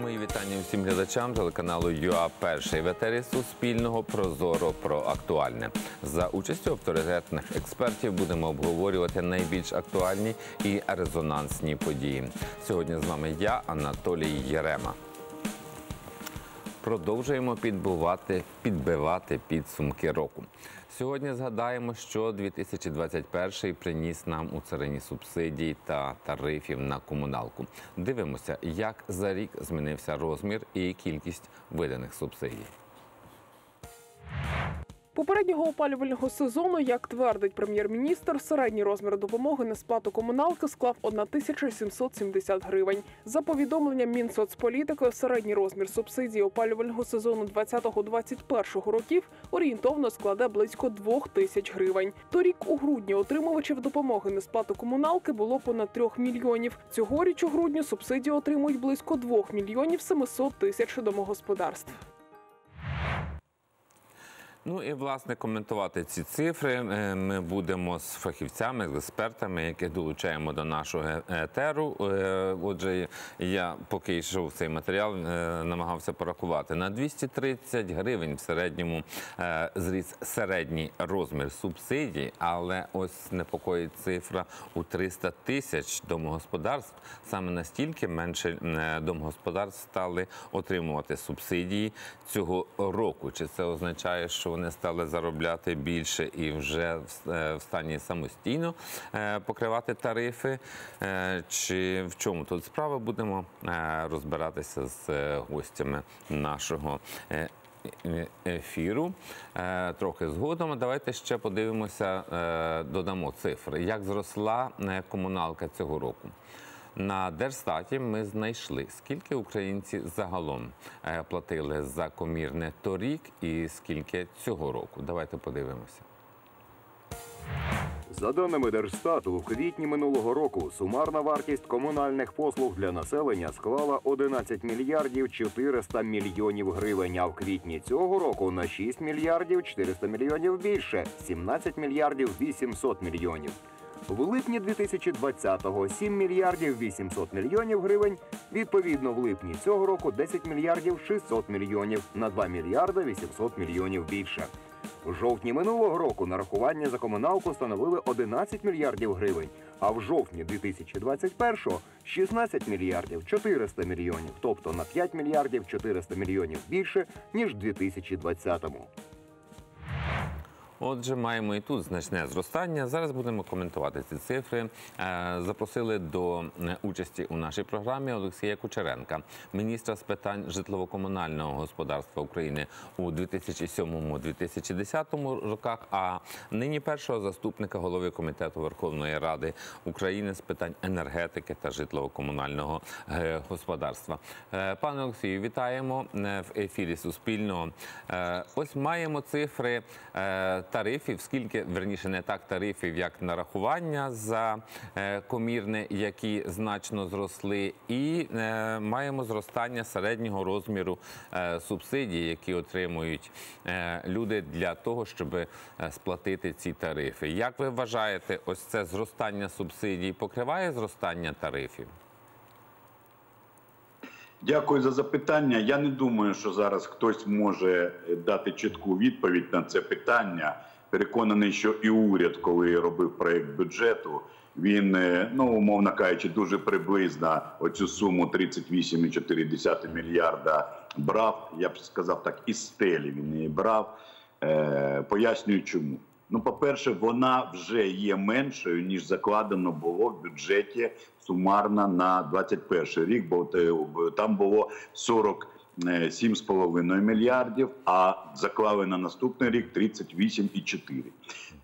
Мої вітання всім глядачам телеканалу ЮА Перший в етері Суспільного Прозоро про актуальне. За участю авторитетних експертів будемо обговорювати найбільш актуальні і резонансні події. Сьогодні з вами я, Анатолій Єрема. Продовжуємо підбивати, підбивати підсумки року. Сьогодні згадаємо, що 2021 приніс нам у царині субсидій та тарифів на комуналку. Дивимося, як за рік змінився розмір і кількість виданих субсидій. Попереднього опалювального сезону, як твердить прем'єр-міністр, середній розмір допомоги на сплату комуналки склав 1770 гривень. За повідомленням Мінсоцполітики, середній розмір субсидії опалювального сезону 2020-2021 років орієнтовно складе близько 2 тисяч гривень. Торік у грудні отримувачів допомоги на сплату комуналки було понад 3 мільйонів. Цьогоріч у грудні субсидію отримують близько 2 мільйонів 700 тисяч домогосподарств. Ну і власне коментувати ці цифри е, ми будемо з фахівцями, з експертами, яких долучаємо до нашого е- етеру. Е, Отже, я поки йшов цей матеріал, намагався порахувати на 230 гривень в середньому зріс середній розмір субсидій, але ось непокоїть цифра у 300 тисяч домогосподарств. Саме настільки менше домогосподарств стали отримувати субсидії цього року. Чи це означає, що вони стали заробляти більше і вже в- е, стані самостійно е, покривати тарифи? Е, Чи в чому тут справа будемо розбиратися з гостями нашого ефіру трохи згодом. Давайте ще подивимося, додамо цифри. Як зросла комуналка цього року? На Держстаті ми знайшли, скільки українці загалом е, платили за комірне торік і скільки цього року. Давайте подивимося. За даними Держстату, в квітні минулого року сумарна вартість комунальних послуг для населення склала 11 мільярдів 400 мільйонів гривень. А в квітні цього року на 6 мільярдів 400 мільйонів більше 17 мільярдів 800 мільйонів. В липні 2020-го 7 мільярдів 800 мільйонів гривень. Відповідно, в липні цього року 10 мільярдів 600 мільйонів на 2 мільярда 800 мільйонів більше. В жовтні минулого року нарахування за комуналку становили 11 мільярдів гривень, а в жовтні 2021-го 16 мільярдів 400 мільйонів, тобто на 5 мільярдів 400 мільйонів більше, ніж в 2020-му. Отже, маємо і тут значне зростання. Зараз будемо коментувати ці цифри. Е, Запросили до участі у нашій програмі Олексія Кучеренка, міністра з питань житлово-комунального господарства України у 2007-2010 роках. А нині першого заступника голови комітету Верховної Ради України з питань енергетики та житлово-комунального е, господарства. Е, Пане Олексію, вітаємо в ефірі Суспільного. Ось маємо цифри тарифів, скільки верніше не так тарифів, як нарахування за е, комірне, які значно зросли, і е, маємо зростання середнього розміру е, субсидій, які отримують люди для того, щоб сплатити ці тарифи. Як ви вважаєте, ось це зростання субсидій покриває зростання тарифів? Дякую за запитання. Я не думаю, що зараз хтось може дати чітку відповідь на це питання. Переконаний, що і уряд, коли робив проект бюджету, він, е, ну умовно кажучи, дуже приблизно оцю суму 38,4 мільярда брав. Я б сказав так, із стелі він її брав. Е, пояснюю, чому. Ну, по-перше, вона вже є меншою ніж закладено було в бюджеті сумарно на 21 рік, бо там було 47,5 мільярдів, а заклали на наступний рік 38,4.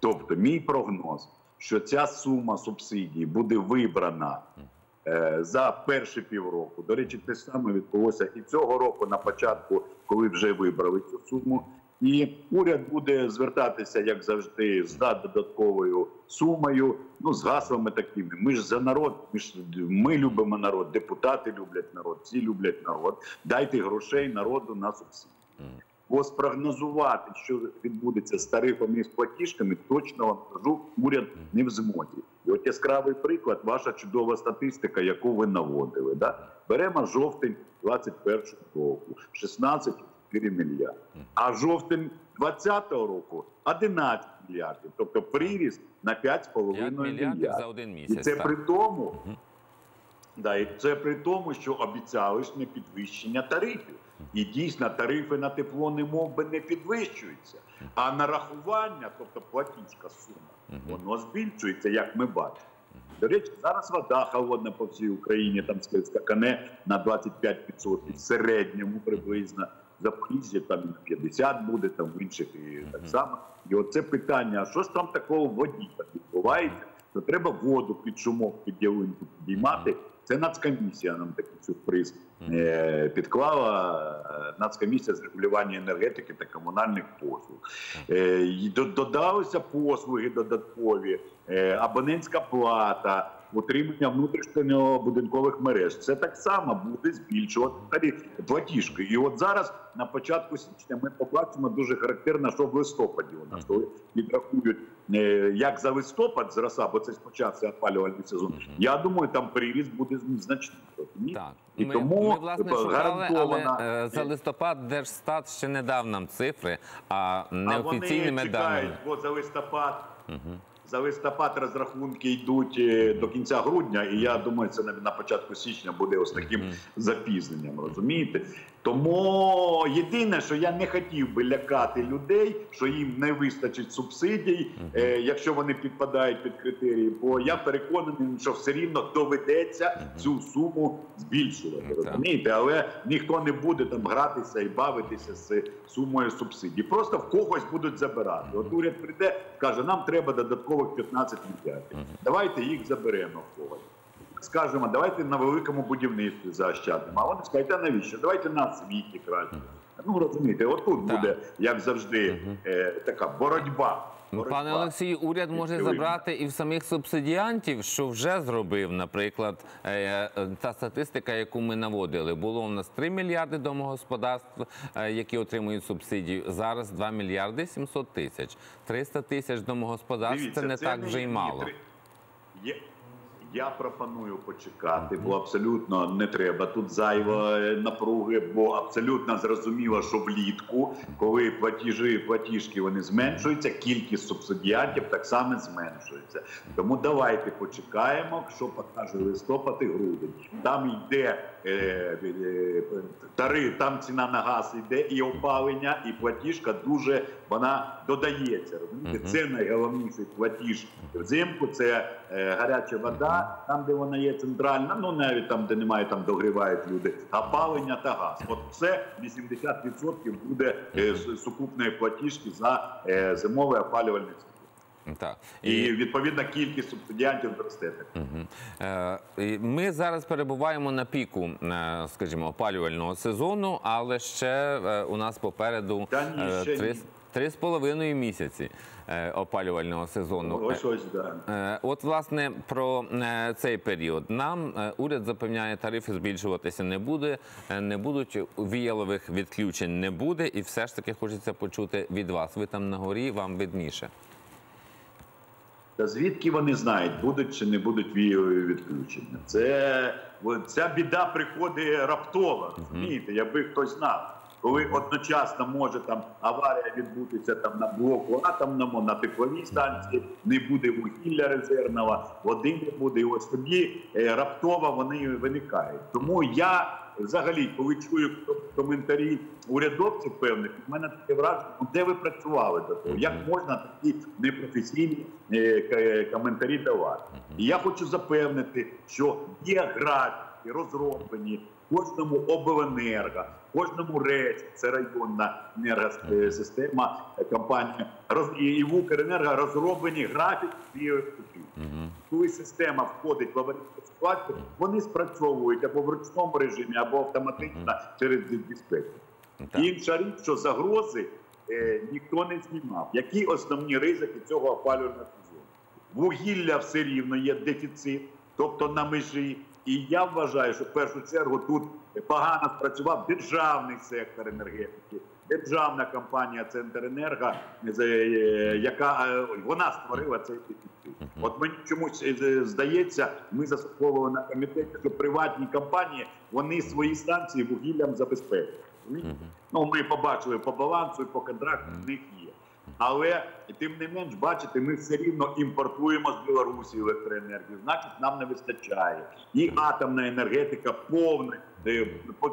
Тобто, мій прогноз, що ця сума субсидій буде вибрана е, за перші півроку. До речі, те саме відбулося і цього року на початку, коли вже вибрали цю суму. І уряд буде звертатися, як завжди, за додатковою сумою, ну з гаслами такими. Ми ж за народ, ми ж ми любимо народ, депутати люблять народ, всі люблять народ. Дайте грошей народу на субсидії. Бо спрогнозувати, що відбудеться з тарифами і з платіжками, точно вам кажу, уряд не в змозі. І от яскравий приклад, ваша чудова статистика, яку ви наводили. Да? Беремо жовтень 21 року, 16,4 мільярди. А жовтень 20 року 11 мільярдів. Тобто приріст на 5,5 мільярдів мільярдів. за один І місяць. це так. при тому, да, і це при тому, що обіцяли ж не підвищення тарифів. І дійсно тарифи на тепло не мов би не підвищуються. А нарахування, тобто платіжка сума, воно збільшується, як ми бачимо. До речі, зараз вода холодна по всій Україні, там скакане на 25% в середньому приблизно. Запоріжжя там і на 50 буде, там в інших і так само. І оце питання: а що ж там такого в воді так відбувається? То треба воду під шумок, під ялинку підіймати. Це нацкомісія нам такий сюрприз е, підклала. Нацкомісія з регулювання енергетики та комунальних послуг. Е, до- додалися послуги додаткові, е, абонентська плата, утримання внутрішньо будинкових мереж. Це так само буде збільшувати платіжки. І от зараз на початку січня ми побачимо дуже характерно, що в листопаді у нас коли підрахують е, як за листопад зроса, бо це ж почався опалювальний сезон. Я думаю, там приріст буде значний. Так, І ми, тому ми власне шукали, гарантована- але е, за листопад Держстат ще не дав нам цифри, а А вони чекають, даними. бо за листопад. За листопад розрахунки йдуть е, до кінця грудня, і я думаю, це на, початку січня буде ось таким запізненням. Розумієте? Тому єдине, що я не хотів би лякати людей, що їм не вистачить субсидій, е, якщо вони підпадають під критерії. Бо я переконаний, що все рівно доведеться цю суму збільшувати. Розумієте, але ніхто не буде там гратися і бавитися з сумою субсидій. Просто в когось будуть забирати. От уряд прийде, каже, нам треба додаткових 15 мільярдів. Давайте їх заберемо в когось. Скажемо, давайте на великому будівництві заощадимо. А вони скажуть, а навіщо? Давайте на світі краще. Ну розумієте, отут буде, як завжди, е, така боротьба. Ну. Пане Олексію, уряд може забрати і в самих субсидіантів, що вже зробив. Наприклад, е, е, та статистика, яку ми наводили, було у нас 3 мільярди домогосподарств, е, які отримують субсидію. Зараз 2 мільярди 700 тисяч. 300 тисяч домогосподарств Дивіться, це не так вже й мало. ні, Я, пропоную почекати, бо абсолютно не треба тут зайвої напруги, бо абсолютно зрозуміло, що влітку, коли платіжі, платіжки вони зменшуються, кількість субсидіантів так само зменшується. Тому давайте почекаємо, що покаже листопад і грудень. Там йде е, е, тариф, там ціна на газ йде і опалення, і платіжка дуже вона додається. Розумієте, це найголовніший платіж взимку. Це е, гаряча вода, там де вона є центральна. Ну навіть там, де немає, там догрівають люди. Опалення та газ. От це 80% буде сукупної платіжки за зимовий опалювальний сезон. Так. І відповідна кількість субсидіантів зросте. Мгм. Е, Ми зараз перебуваємо на піку, е, скажімо, опалювального сезону, але ще е, у нас попереду три, три з половиною місяці опалювального сезону. Ось ось да. От, власне, про цей період нам уряд запевняє, тарифи збільшуватися не буде, не будуть віялових відключень не буде, і все ж таки хочеться почути від вас. Ви там на горі, вам видніше. Та звідки вони знають, будуть чи не будуть вієві відключення? Це ця біда приходить раптово. Розумієте, якби хтось знав. Коли одночасно може там аварія відбутися там на блоку атомному, на тепловій станції, не буде вугілля резервного, води не буде. І ось тоді е, раптово вони виникають. Тому я взагалі, коли чую коментарі урядовців певних, у мене таке враження, ну, де ви працювали до того? Як можна такі непрофесійні е, коментарі давати? І я хочу запевнити, що є графіки розроблені кожному обленерго, кожному РЕЧ, це районна енергосистема, е, компанія, і, в Укренерго розроблені графіки цієї коли система входить в аварійну ситуацію, вони спрацьовують або в ручному режимі, або автоматично через диспетчер. Інша річ, що загрози е, ніхто не знімав. Які основні ризики цього опалювального сезону? Вугілля все рівно є дефіцит, тобто на межі. І я вважаю, що в першу чергу тут погано спрацював державний сектор енергетики, державна компанія Центренерго, е, яка е, вона створила цей дефіцит. От мені чомусь е, здається, ми заслуховували на комітеті, що приватні компанії вони свої станції вугіллям забезпечують. Ну ми побачили по балансу і по контракту в них. Але тим не менш, бачите, ми все рівно імпортуємо з Білорусі електроенергію. Значить, нам не вистачає. І атомна енергетика повна е,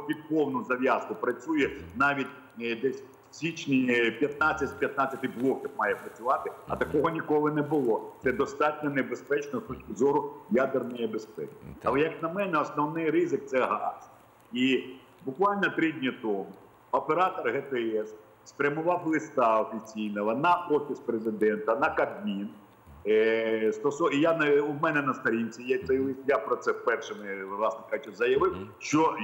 під повну зав'язку працює навіть е, десь в січні е, 15 з 15 блоків має працювати, а такого ніколи не було. Це достатньо небезпечно з точки зору ядерної безпеки. Але як на мене, основний ризик це газ. І буквально три дні тому оператор ГТС спрямував листа офіційного на офіс президента, на Кабмін. Е. І я не у мене на сторінці є цей лист. Я про це першими власне кажучи, заявив, що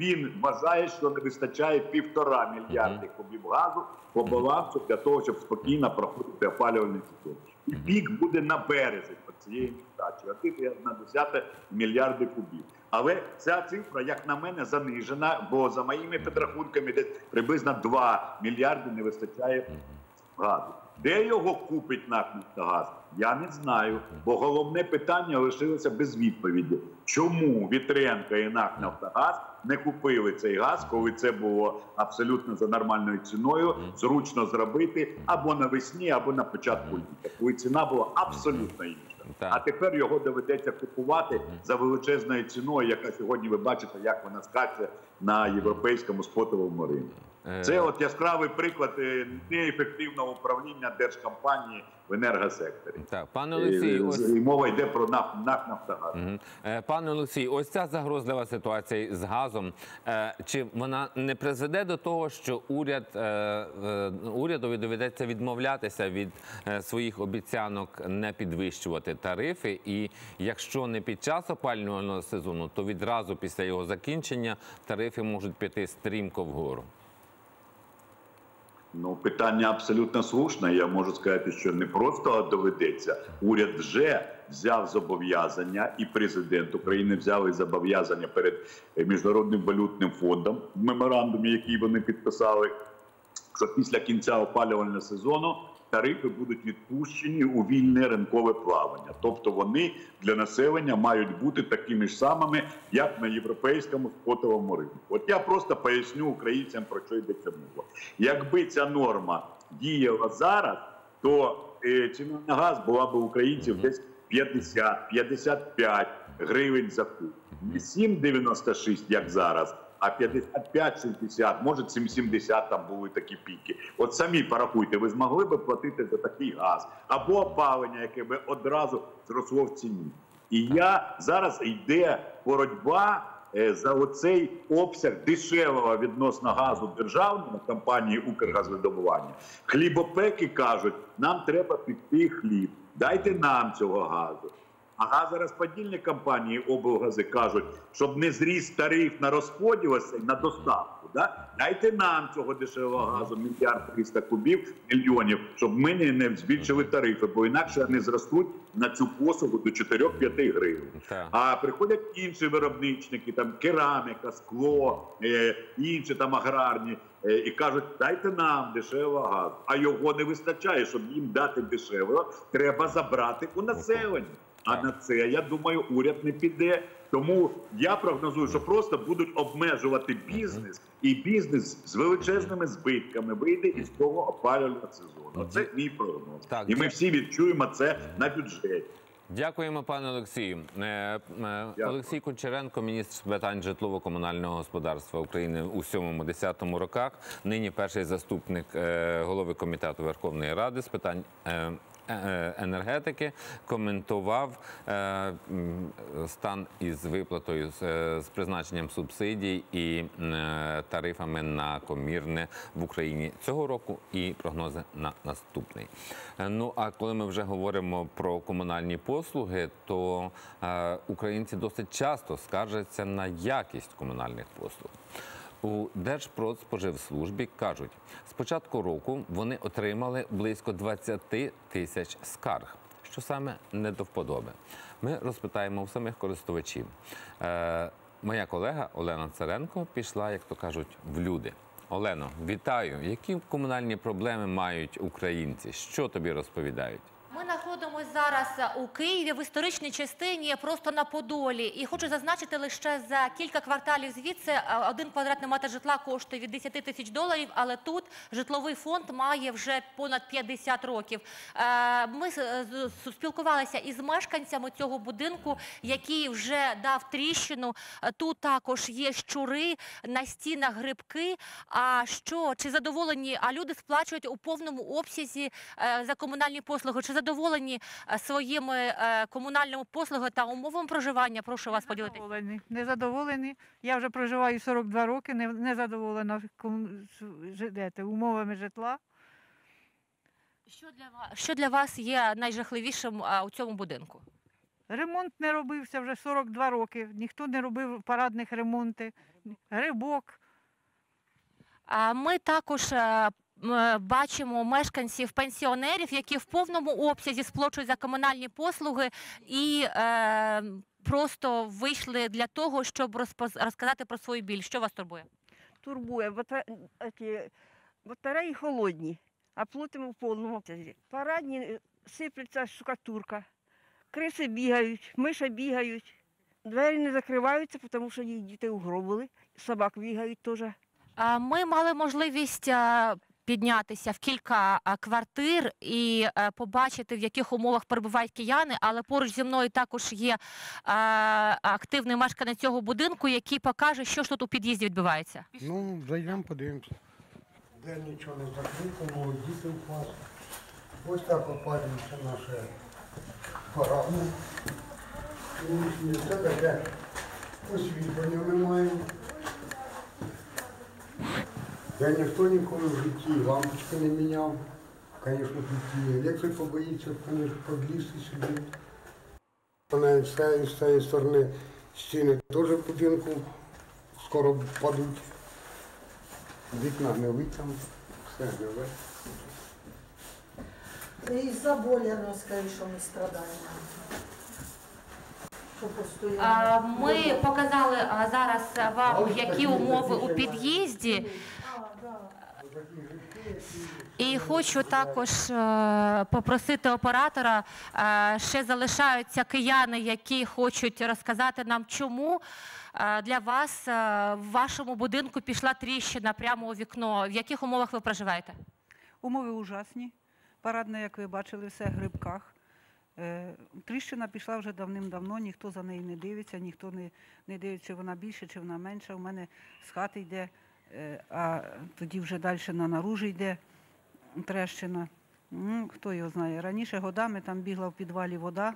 він вважає, що не вистачає півтора мільярди кубів газу по балансу для того, щоб спокійно проходити опалювальний сезон. І пік буде на березень цієї нестачі, а на 10 мільярди кубів. Але ця цифра, як на мене, занижена, бо за моїми підрахунками десь приблизно 2 мільярди не вистачає газу. Де його купить НАК «Нафтогаз»? Я не знаю, бо головне питання лишилося без відповіді. Чому Вітренко і НАК «Нафтогаз» не купили цей газ, коли це було абсолютно за нормальною ціною, зручно зробити або навесні, або на початку літа, коли ціна була абсолютно інша. Так. А тепер його доведеться купувати за величезною ціною, яка сьогодні ви бачите, як вона скаче на європейському спотовому ринку. Е, Це от яскравий приклад е, неефективного управління держкомпанії в енергосекторі. Так, пане Олексій, ось і мова йде про НАК «Нафтогаз». Е, Пане Олексій, ось ця загрозлива ситуація з газом. е, Чи вона не призведе до того, що уряд е, е, урядові доведеться відмовлятися від е, своїх обіцянок не підвищувати тарифи? І якщо не під час опалювального сезону, то відразу після його закінчення тарифи можуть піти стрімко вгору. Ну, питання абсолютно слушне. Я можу сказати, що не просто доведеться. Уряд вже взяв зобов'язання, і президент України взяли зобов'язання перед е, міжнародним валютним фондом в меморандумі, який вони підписали. Що після кінця опалювального сезону тарифи будуть відпущені у вільне ринкове плавання, тобто вони для населення мають бути такими ж самими, як на європейському спотовому ринку. От я просто поясню українцям про що йдеться мова. Якби ця норма діяла зараз, то е, ціна на газ була б українців десь 50-55 гривень за куб. Не 7,96, як зараз, а 55-60, може 7,70 там були такі піки. От самі порахуйте, ви змогли би платити за такий газ або опалення, яке би одразу зросло в ціні. І я зараз йде боротьба е, за оцей обсяг дешевого відносно газу державної компанії Укргазвидобування. Хлібопеки кажуть, нам треба пекти хліб, дайте нам цього газу. А газорозподільні компанії облгази кажуть, щоб не зріс тариф на розподіл ось на доставку. Да? Дайте нам цього дешевого газу, мільярд 300 кубів, мільйонів, щоб ми не, не збільшили тарифи, бо інакше вони зростуть на цю послугу до 4-5 гривень. А приходять інші виробничники, там кераміка, скло, е, інші там аграрні, е, і кажуть, дайте нам дешевого газу. А його не вистачає, щоб їм дати дешевого, треба забрати у населення. А на це я думаю, уряд не піде. Тому я прогнозую, що просто будуть обмежувати бізнес, і бізнес з величезними збитками вийде із того опалювального сезону. Це мій прогноз. Так, і ми всі відчуємо це на бюджеті. Дякуємо, пане Олексію. Е, е, Олексій Кучеренко, міністр з питань житлово-комунального господарства України у 7-10 роках. Нині перший заступник е, голови комітету Верховної Ради з питань. Е, Енергетики коментував е, стан із виплатою з, е, призначенням субсидій і тарифами на комірне в Україні цього року і прогнози на наступний. Ну а коли ми вже говоримо про комунальні послуги, то українці досить часто скаржаться на якість комунальних послуг. У Держпродспоживслужбі кажуть, з початку року вони отримали близько 20 тисяч скарг, що саме не до вподоби. Ми розпитаємо у самих користувачів. Е, моя колега Олена Царенко пішла, як то кажуть, в люди. Олено, вітаю! Які комунальні проблеми мають українці? Що тобі розповідають? Ми знаходимося зараз е, у Києві в історичній частині, просто на Подолі. І хочу зазначити лише за кілька кварталів звідси е, один квадратний метр житла коштує від 10 тисяч доларів, але тут житловий фонд має вже понад 50 років. Е, Ми спілкувалися із мешканцями цього будинку, який вже дав тріщину. Тут також є щури, на стінах грибки. А що чи задоволені? А люди сплачують у повному обсязі за комунальні послуги. Чи задоволені е, своїми е, комунальними послугами та умовами проживання? Прошу вас поділитися. Незадоволені. Незадоволені. Я вже проживаю 42 роки, не, не задоволена кому- з- ж- де те, умовами житла. Що для вас що для вас є найжахливішим е, у цьому будинку? Ремонт не робився вже 42 роки. Ніхто не робив парадних ремонтів. Грибок. Ми також бачимо мешканців пенсіонерів, які в повному обсязі сплачують за комунальні послуги і е, просто вийшли для того, щоб розказати про свою біль. Що вас турбує? турбує, бо батареї холодні, а платимо в повному обсязі. Парадні е, сиплеться штукатурка, криси бігають, миші бігають, двері не закриваються, тому що їх діти угробили, собак бігають теж. Ми мали можливість е, піднятися в кілька квартир і е, побачити, в яких умовах перебувають кияни, але поруч зі мною також є е, активний мешканець цього будинку, який покаже, що ж тут у під'їзді відбувається. Ну, зайдемо, подивимося. Де нічого не закрито, можуть діти впасти. Ось так опалюється наше парадне. Таке освітлення ми маємо. Я ніхто ніколи в житті лампочки не міняв. Звісно, тут і електрик побоїться, звісно, подлізти сюди. Вона з цієї, сторони стіни теж будинку скоро падуть. Вікна гнили там, все гниле. Из-за боли оно, скорее, что мы страдаем. Ми показали зараз вам, які умови у під'їзді. І хочу також е, попросити оператора. е, Ще залишаються кияни, які хочуть розказати нам, чому е, для вас в вашому будинку пішла тріщина прямо у вікно. В яких умовах ви проживаєте? Умови ужасні. Парадне, як ви бачили, все в грибках. Е, Тріщина пішла вже давним-давно, ніхто за нею не дивиться, ніхто не, не дивиться, чи вона більше, чи вона менша. У мене з хати йде, е, а тоді вже далі на наружі йде трещина. Ну, хто його знає. Раніше годами там бігла в підвалі вода.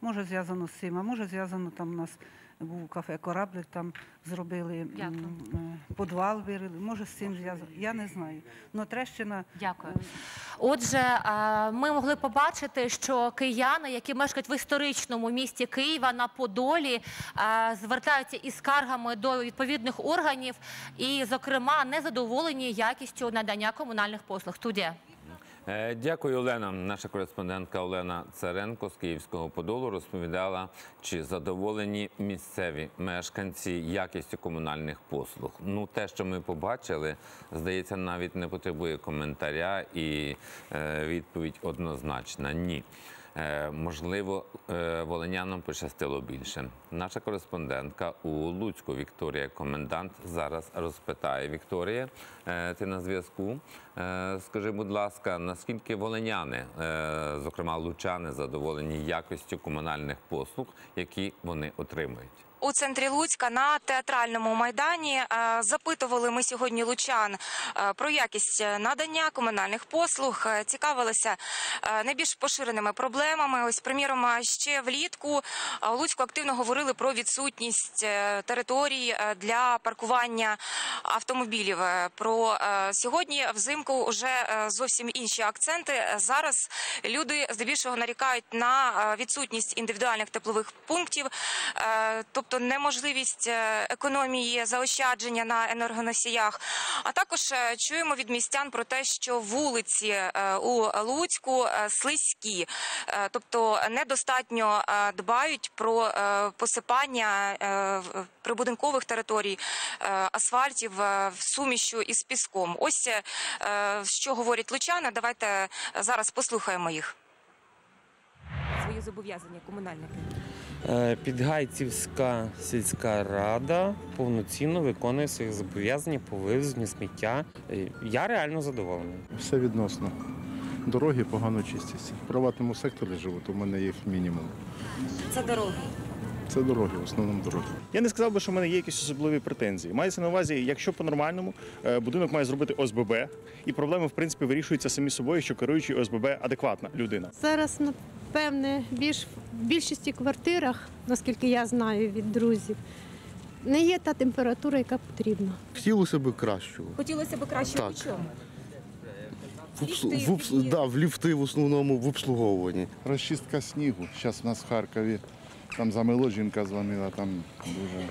Може зв'язано з цим, а може зв'язано там у нас був кафе кораблик, там зробили Дякую. е, подвал вирили. Може з цим зв'язано. Я не знаю. Но трещина Дякую. Отже, е, ми могли побачити, що кияни, які мешкають в історичному місті Києва на Подолі, е, звертаються із скаргами до відповідних органів і, зокрема, незадоволені якістю надання комунальних послуг. Студія. Е, Дякую, Олена. Наша кореспондентка Олена Царенко з Київського Подолу розповідала, чи задоволені місцеві мешканці якістю комунальних послуг. Ну, те, що ми побачили, здається, навіть не потребує коментаря і е, відповідь однозначна ні. Е, Можливо, е, волинянам пощастило більше. Наша кореспондентка у Луцьку Вікторія Комендант зараз розпитає. Вікторія, е, ти на зв'язку. Скажи, будь ласка, наскільки волиняни, зокрема лучани, задоволені якістю комунальних послуг, які вони отримують? У центрі Луцька на театральному майдані е, запитували ми сьогодні лучан е, про якість надання комунальних послуг, е, цікавилися найбільш поширеними проблемами. Ось, приміром, ще влітку у Луцьку активно говорили про відсутність територій для паркування автомобілів. Про сьогодні взимку вже зовсім інші акценти. Зараз люди здебільшого нарікають на відсутність індивідуальних теплових пунктів, е, тобто неможливість е, економії заощадження на енергоносіях. А також е, чуємо від містян про те, що вулиці е, у Луцьку слизькі, тобто недостатньо дбають про посипання прибудинкових територій асфальтів в суміщу із піском. Ось що говорять лучани. Давайте зараз послухаємо їх. зобов'язання комунальники? Е, Підгайцівська сільська рада повноцінно виконує свої зобов'язання по вивезенню сміття. Е, Я реально задоволений. Все відносно. Дороги погано чистяться. В приватному секторі живуть, у мене їх мінімум. Це дороги. Це дороги, в основному дороги. Я не сказав би, що в мене є якісь особливі претензії. Мається на увазі, якщо по-нормальному е, будинок має зробити ОСББ, і проблеми в принципі вирішуються самі собою, що керуючий ОСББ адекватна людина. Зараз, напевне, більш в більшості квартирах, наскільки я знаю від друзів, не є та температура, яка потрібна. Хотілося б кращого. Хотілося б Так. у чому? В, обс- в, обс- да, в ліфти в основному в обслуговуванні. Розчистка снігу. Зараз в нас в Харкові там замело, жінка дзвонила, там дуже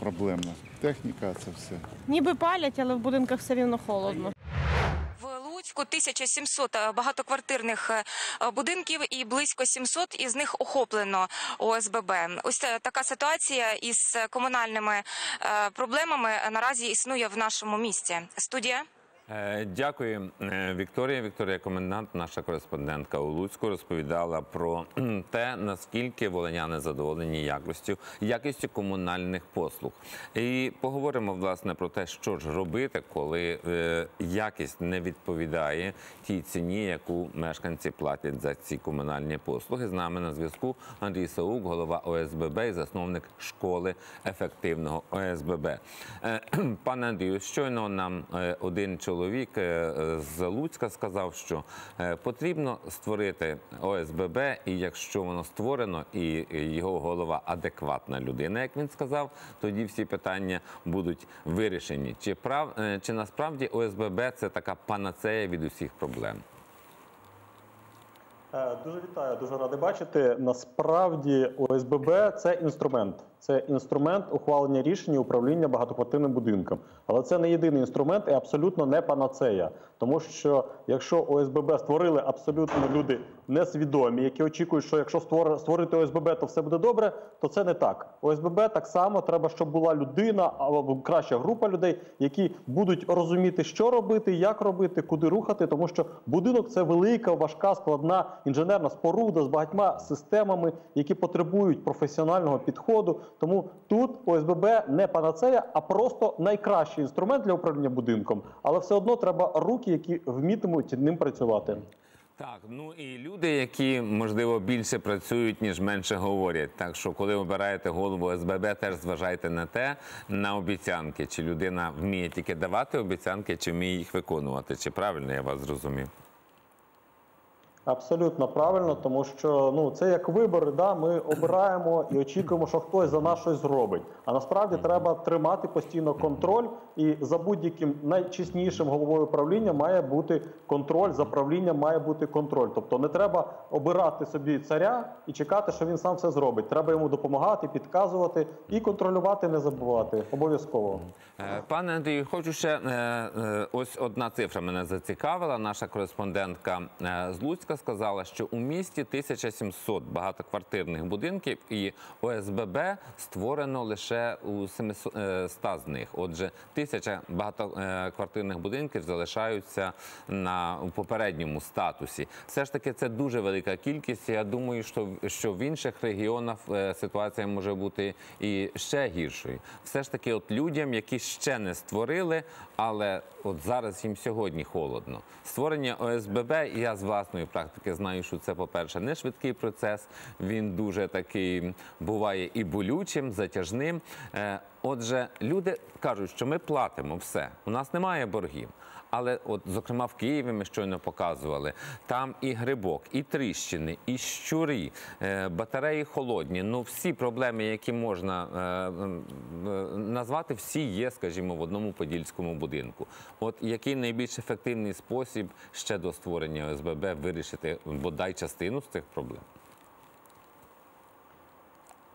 проблемно. Техніка це все. Ніби палять, але в будинках все рівно холодно. В Луцьку 1700 багатоквартирних е, будинків і близько 700 із них охоплено ОСББ. Ось е, така ситуація із комунальними е, проблемами наразі існує в нашому місті. Студія. Е, Дякую, Е, Вікторія. Вікторія Комендант, наша кореспондентка у Луцьку, розповідала про те, наскільки волиняни задоволені якістю, якістю комунальних послуг. І поговоримо власне про те, що ж робити, коли е, якість не відповідає тій ціні, яку мешканці платять за ці комунальні послуги. З нами на зв'язку Андрій Саук, голова ОСББ і засновник школи ефективного ОСББ. Пане Андрію, щойно нам один чоловік е, з Луцька сказав, що е, потрібно створити ОСББ, і якщо воно створено, і його голова адекватна людина, як він сказав, тоді всі питання будуть вирішені. Чи прав е, чи насправді ОСББ це така панацея від усіх проблем? Дуже вітаю, дуже радий бачити. Насправді ОСББ це інструмент. Це інструмент ухвалення рішень і управління багатоквартирним будинком. Але це не єдиний інструмент і абсолютно не панацея. Тому що якщо ОСББ створили абсолютно люди несвідомі, які очікують, що якщо створ- створити ОСББ, то все буде добре, то це не так. ОСББ так само треба, щоб була людина або краща група людей, які будуть розуміти, що робити, як робити, куди рухати, тому що будинок це велика, важка, складна інженерна споруда з багатьма системами, які потребують професіонального підходу. Тому тут ОСББ не панацея, а просто найкращий інструмент для управління будинком. Але все одно треба руки, які вмітимуть ним працювати. Так, ну і люди, які можливо більше працюють, ніж менше говорять. Так що, коли обираєте голову СББ, теж зважайте на те, на обіцянки, чи людина вміє тільки давати обіцянки, чи вміє їх виконувати. Чи правильно я вас зрозумів? Абсолютно правильно, тому що ну це як вибори. Да, ми обираємо і очікуємо, що хтось за нас щось зробить. А насправді треба тримати постійно контроль, і за будь-яким найчеснішим головою правління має бути контроль. За правлінням має бути контроль. Тобто не треба обирати собі царя і чекати, що він сам все зробить. Треба йому допомагати, підказувати і контролювати, не забувати. Обов'язково. Е, Пане Андрію, хочу ще е, е, ось одна цифра мене зацікавила. Наша кореспондентка з Луцька сказала, що у місті 1700 багатоквартирних будинків і ОСББ створено лише у 700 е, 100 з них. Отже, тисяча багатоквартирних будинків залишаються на попередньому статусі. Все ж таки, це дуже велика кількість. Я думаю, що що в інших регіонах е, ситуація може бути і ще гіршою. Все ж таки, от людям, які ще не створили, але от зараз їм сьогодні холодно. Створення ОСББ, я з власної практики знаю, що це, по-перше, не швидкий процес. Він дуже такий буває і болючим, затяжним. Отже, люди кажуть, що ми платимо все. У нас немає боргів. Але, от, зокрема, в Києві ми щойно показували, там і грибок, і тріщини, і щурі, е, батареї холодні. Ну, всі проблеми, які можна е, е, назвати, всі є, скажімо, в одному подільському будинку. От який найбільш ефективний спосіб ще до створення ОСББ вирішити бодай частину з цих проблем?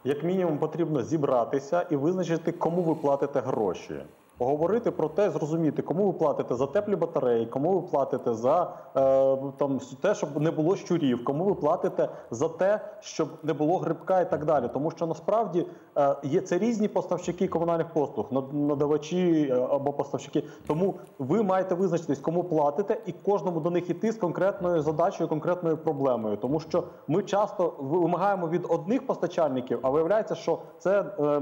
Як мінімум, потрібно зібратися і визначити, кому ви платите гроші. Поговорити про те, зрозуміти, кому ви платите за теплі батареї, кому ви платите за е, там те, щоб не було щурів, кому ви платите за те, щоб не було грибка і так далі. Тому що насправді е, є це різні поставщики комунальних послуг, над- надавачі е, або поставщики. Тому ви маєте визначитись, кому платите, і кожному до них іти з конкретною задачею, конкретною проблемою. Тому що ми часто вимагаємо від одних постачальників, а виявляється, що це е,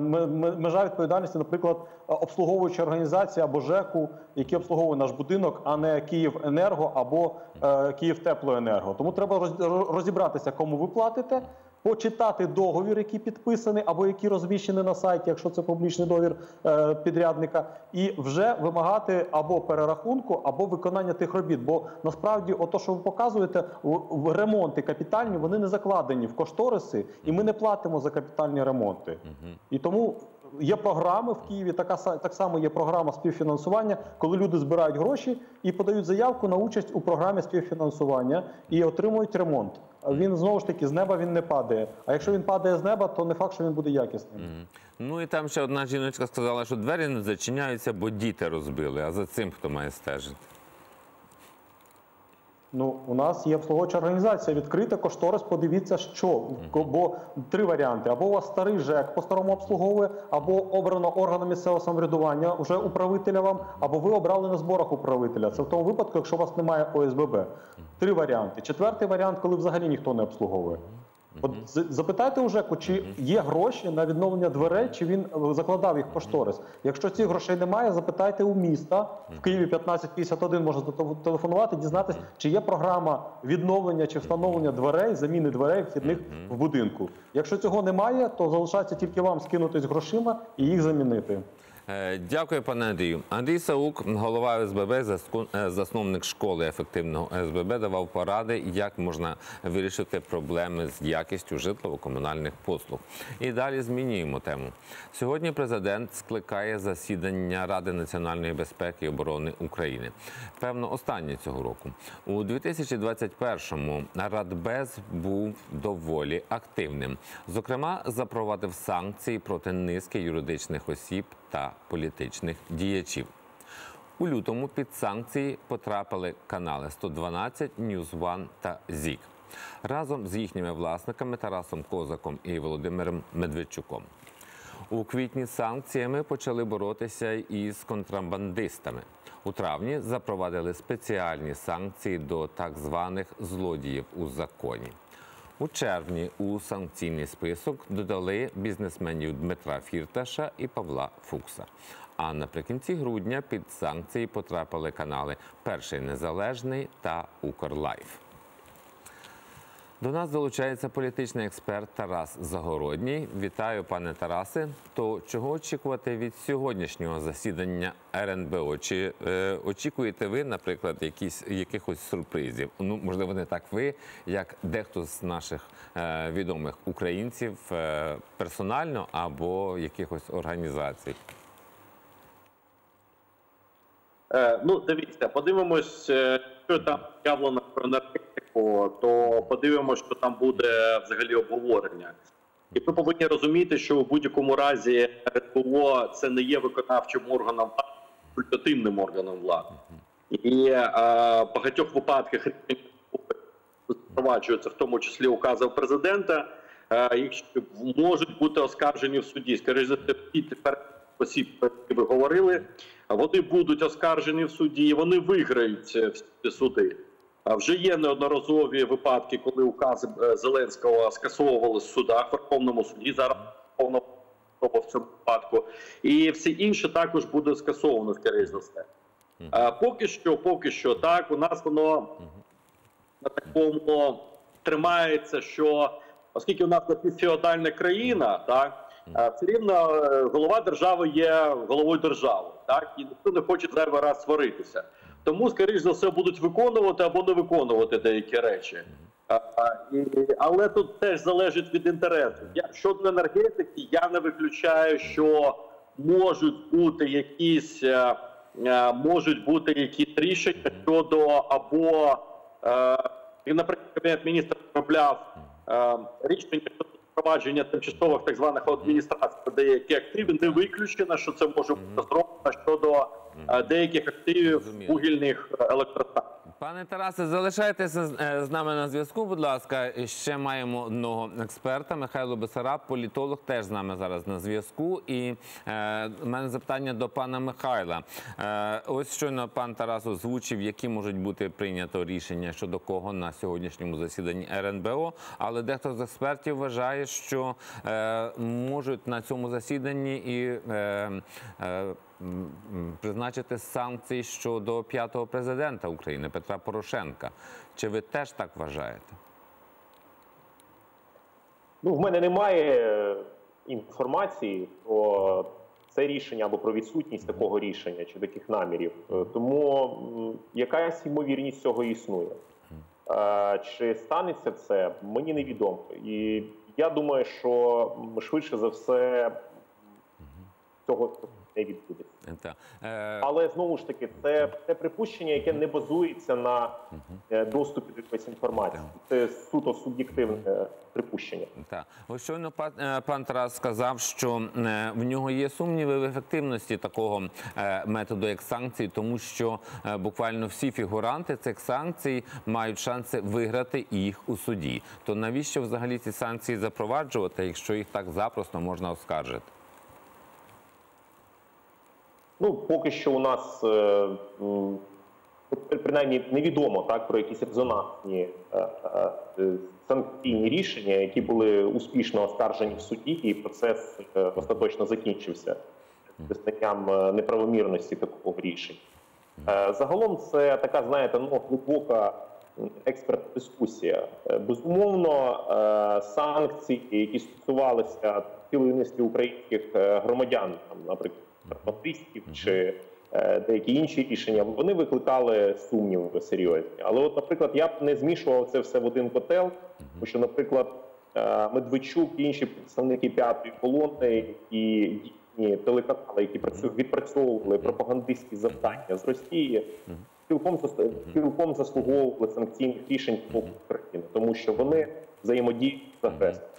межа відповідальності, наприклад, е, організація або ЖЕКу, які обслуговує наш будинок, а не Київенерго або е, Київтеплоенерго. Тому треба розібратися, кому ви платите. Почитати договір, який підписаний, або який розміщений на сайті, якщо це публічний договір е, підрядника, і вже вимагати або перерахунку, або виконання тих робіт. Бо насправді, ото, що ви показуєте, в ремонти капітальні вони не закладені в кошториси, і ми не платимо за капітальні ремонти. І тому є програми в Києві. Така так само є програма співфінансування, коли люди збирають гроші і подають заявку на участь у програмі співфінансування і отримують ремонт. Він знову ж таки з неба він не падає. А якщо він падає з неба, то не факт, що він буде якісним. Ну і там ще одна жіночка сказала, що двері не зачиняються, бо діти розбили. А за цим хто має стежити? Ну, у нас є обслуговуюча організація, відкрите кошторис, подивіться, що. Бо три варіанти. Або у вас старий ЖЕК по-старому обслуговує, або обрано органом місцевого самоврядування вже управителя вам, або ви обрали на зборах управителя. Це в тому випадку, якщо у вас немає ОСББ. Три варіанти. Четвертий варіант, коли взагалі ніхто не обслуговує. От запитайте у ЖЕКу, чи є гроші на відновлення дверей, чи він е, закладав їх кошторис. Якщо цих грошей немає, запитайте у міста. В Києві 1551 можна телефонувати, дізнатися, чи є програма відновлення чи встановлення дверей, заміни дверей вхідних в будинку. Якщо цього немає, то залишається тільки вам скинутись грошима і їх замінити. Е, Дякую, пане Андрію. Андрій Саук, голова заску- е, засновник школи ефективного ОСББ, давав поради, як можна вирішити проблеми з якістю житлово-комунальних послуг. І далі змінюємо тему. Сьогодні президент скликає засідання Ради національної безпеки і оборони України. Певно, останнє цього року. У 2021-му Радбез був доволі активним. Зокрема, запровадив санкції проти низки юридичних осіб та політичних діячів. У лютому під санкції потрапили канали 112, News One та ЗІК разом з їхніми власниками Тарасом Козаком і Володимиром Медведчуком. У квітні санкціями почали боротися із контрабандистами. У травні запровадили спеціальні санкції до так званих злодіїв у законі. У червні у санкційний список додали бізнесменів Дмитра Фірташа і Павла Фукса. А наприкінці грудня під санкції потрапили канали Перший Незалежний та Укрлайф. До нас долучається політичний експерт Тарас Загородній. Вітаю, пане Тарасе. То чого очікувати від сьогоднішнього засідання РНБО? Чи е, очікуєте ви, наприклад, якісь якихось сюрпризів? Ну, можливо, не так ви, як дехто з наших е, відомих українців е, персонально або якихось організацій? Е, ну, дивіться, подивимось, е, що там явлено про енергетику, то подивимось, що там буде взагалі обговорення. І ви повинні розуміти, що в будь-якому разі РНБО це не є виконавчим органом, а консультативним органом влади. І е, в багатьох випадках рішення в тому числі указом президента, е, можуть бути оскаржені в суді. Скоріше за ті тепер осіб, про які ви говорили, вони будуть оскаржені в суді, вони виграють е, всі суди. А вже є неодноразові випадки, коли укази е, Зеленського скасовували в судах в Верховному суді. Зараз в цьому випадку, і всі інші також буде скасовано, скоріш за все. А поки що, поки що, так у нас воно на такому тримається, що оскільки у нас напівфеодальна країна, так все рівно е, голова держави є головою держави, так і ніхто не хоче зайвий раз сваритися. Тому, скоріш за все, будуть виконувати або не виконувати деякі речі. І, але тут теж залежить від інтересу. Я щодо енергетики, я не виключаю, що можуть бути якісь е, е, можуть бути якісь рішення щодо або е, наприклад, кабінет міністрів розробляв е, рішення щодо впровадження тимчасових так званих адміністрацій деякі активи не виключено, що це може бути зроблено щодо е, деяких активів вугільних е, електростанцій. Пане Тарасе, залишайтеся з- е, нами на зв'язку, будь ласка. Ще маємо одного експерта, Михайло Бесараб, політолог, теж з нами зараз на зв'язку. І е, у мене запитання до пана Михайла. Е, ось щойно пан Тарас озвучив, які можуть бути прийнято рішення щодо кого на сьогоднішньому засіданні РНБО. Але дехто з експертів вважає, що е, можуть на цьому засіданні і е, е, призначити санкції щодо п'ятого президента України Петра Порошенка. Чи ви теж так вважаєте? Ну, в мене немає е, інформації про це рішення або про відсутність такого рішення чи таких намірів. Е, Тому якась ймовірність цього існує. Е, Чи станеться це, мені невідомо. І я думаю, що швидше за все цього не відбудеться. Та. Е, Але знову ж таки, це, це припущення, яке не базується на е, доступі до якоїсь інформації. Це суто суб'єктивне припущення. Так, ось щойно пан, е, пан Тарас сказав, що е, в нього є сумніви в ефективності такого е, методу, як санкції, тому що буквально всі фігуранти цих санкцій мають шанси виграти їх у суді. То навіщо взагалі ці санкції запроваджувати, якщо їх так запросто можна оскаржити? Ну, поки що у нас е, принаймні невідомо так про якісь резонансні е, е, санкційні рішення, які були успішно оскаржені в суді, і процес остаточно закінчився визнанням неправомірності такого рішення. Загалом це така, знаєте, ну глибока експертна дискусія. Безумовно, санкції, які стосувалися цілої низки українських громадян, там, наприклад, баптистів чи е, деякі інші рішення, вони викликали сумніви серйозні. Але, от, наприклад, я б не змішував це все в один котел, тому що, наприклад, е, Медведчук і інші представники п'ятої колони і їхні телеканали, які відпрацьовували пропагандистські завдання з Росії, цілком цілком заслуговували санкційних рішень боку України, тому що вони взаємодіють з агресором.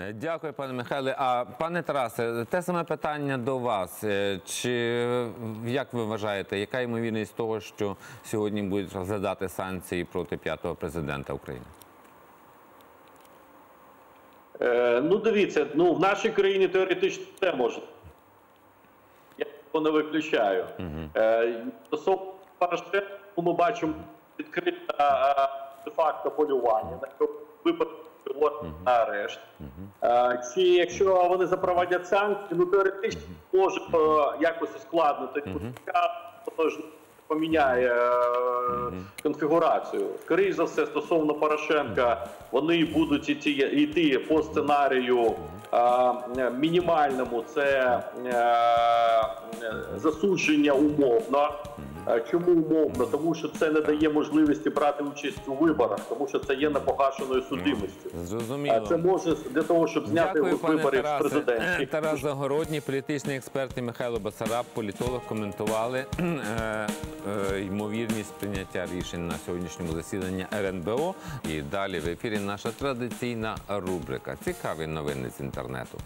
Е, Дякую, пане Михайле. А пане Тарасе, те саме питання до вас. Е, Чи е, як ви вважаєте, яка ймовірність того, що сьогодні будуть розглядати санкції проти п'ятого президента України? Е, ну, дивіться, ну в нашій країні теоретично все може. Я цього не виключаю. Е, стосовно Порошенка, ми бачимо відкрите е, де-факто полювання на випадку його на арешт. Е, чи якщо вони запровадять санкції, ну теоретично може е, якось ускладнити тож поміняє е, конфігурацію. Скоріше за все, стосовно Порошенка, вони будуть іти, йти по сценарію е, мінімальному, це е, засудження умовно. Е, Чому умовно? Тому що це не дає можливості брати участь у виборах, тому що це є непогашеною судимістю. Зрозуміло. А це може для того, щоб зняти Дякую, вибори з Тарасе. президентів. Тарас Загородній, політичний експерт і Михайло Басараб, політолог, коментували е, е, ймовірність прийняття рішень на сьогоднішньому засіданні РНБО. І далі в ефірі наша традиційна рубрика. Цікаві новини з інтернету.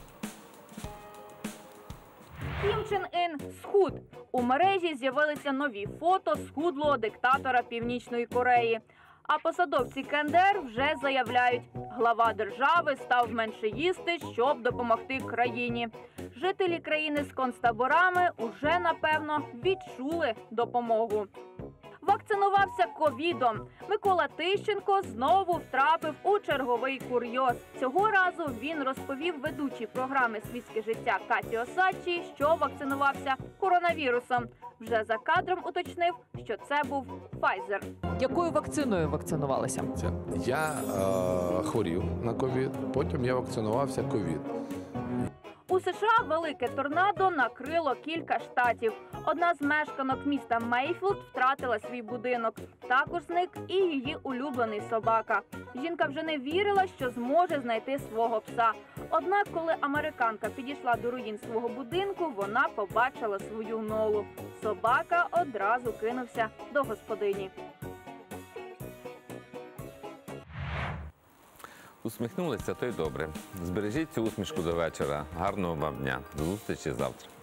Кім Чен Ін схуд. У мережі з'явилися нові фото схудлого диктатора Північної Кореї. А посадовці КНДР вже заявляють, глава держави став менше їсти, щоб допомогти країні. Жителі країни з концтаборами уже напевно відчули допомогу. Вакцинувався ковідом. Микола Тищенко знову втрапив у черговий курйоз. Цього разу він розповів ведучій програми Світське життя Каті Осадчій, що вакцинувався коронавірусом. Вже за кадром уточнив, що це був Pfizer. Якою вакциною вакцинувалися? Я е, хворів на ковід, потім я вакцинувався ковід. У США велике торнадо накрило кілька штатів. Одна з мешканок міста Мейфілд втратила свій будинок. Також зник і її улюблений собака. Жінка вже не вірила, що зможе знайти свого пса. Однак, коли американка підійшла до руїн свого будинку, вона побачила свою нолу. Собака одразу кинувся до господині. Усміхнулися, то й добре. Збережіть цю усмішку до вечора. Гарного вам дня. До зустрічі завтра.